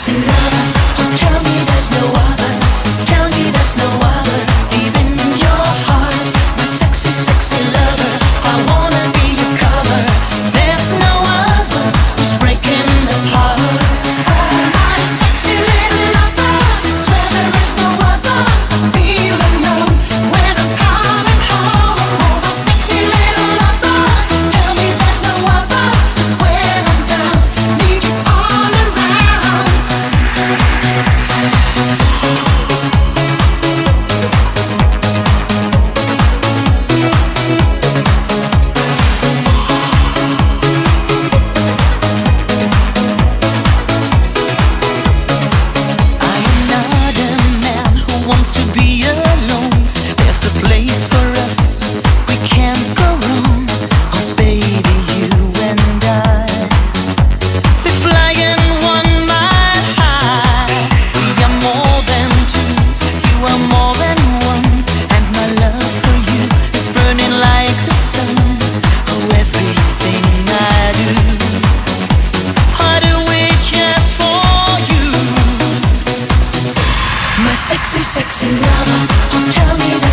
Say lover, tell me there's no sexy lover, oh tell me that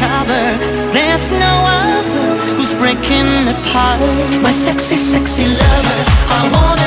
cover. There's no other who's breaking apart My sexy, sexy lover I want